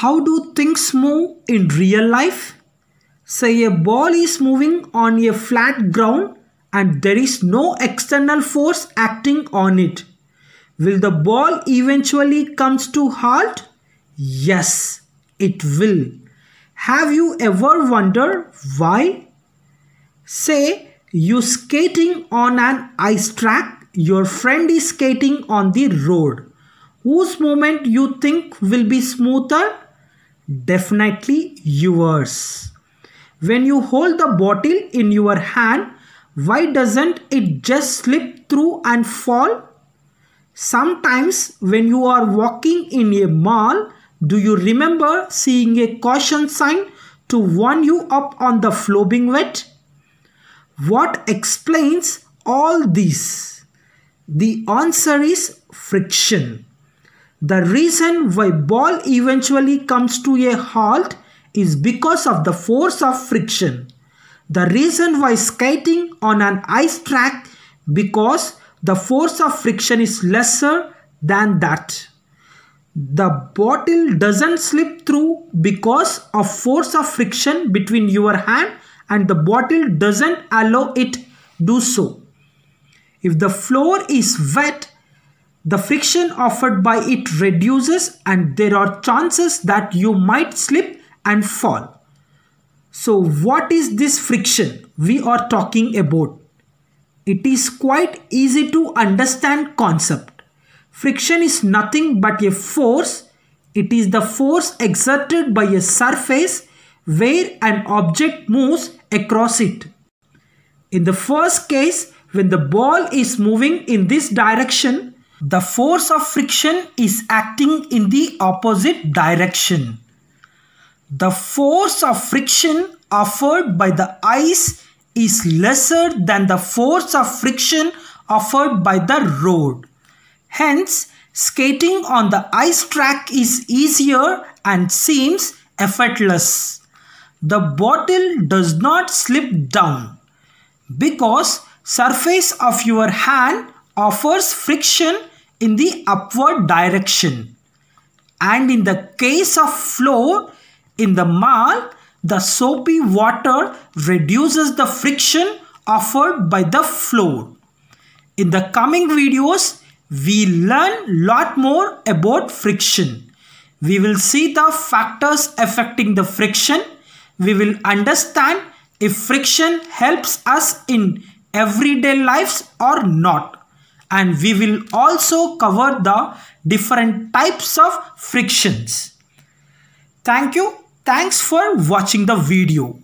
How do things move in real life? Say a ball is moving on a flat ground and there is no external force acting on it. Will the ball eventually comes to halt? Yes, it will. Have you ever wondered why? Say you skating on an ice track, your friend is skating on the road. Whose movement you think will be smoother? Definitely yours. When you hold the bottle in your hand, why doesn't it just slip through and fall? Sometimes when you are walking in a mall, do you remember seeing a caution sign to warn you up on the floor being wet? What explains all this? The answer is friction. The reason why ball eventually comes to a halt is because of the force of friction. The reason why skating on an ice track because the force of friction is lesser than that. The bottle doesn't slip through because of force of friction between your hand and the bottle doesn't allow it do so. If the floor is wet, the friction offered by it reduces and there are chances that you might slip and fall. So what is this friction we are talking about? It is quite easy to understand concept. Friction is nothing but a force. It is the force exerted by a surface where an object moves across it. In the first case, when the ball is moving in this direction, the force of friction is acting in the opposite direction. The force of friction offered by the ice is lesser than the force of friction offered by the road. Hence, skating on the ice track is easier and seems effortless. The bottle does not slip down because surface of your hand offers friction in the upward direction. And in the case of flow, in the mall, the soapy water reduces the friction offered by the floor. In the coming videos, we learn lot more about friction. We will see the factors affecting the friction. We will understand if friction helps us in everyday lives or not. And we will also cover the different types of frictions. Thank you. Thanks for watching the video.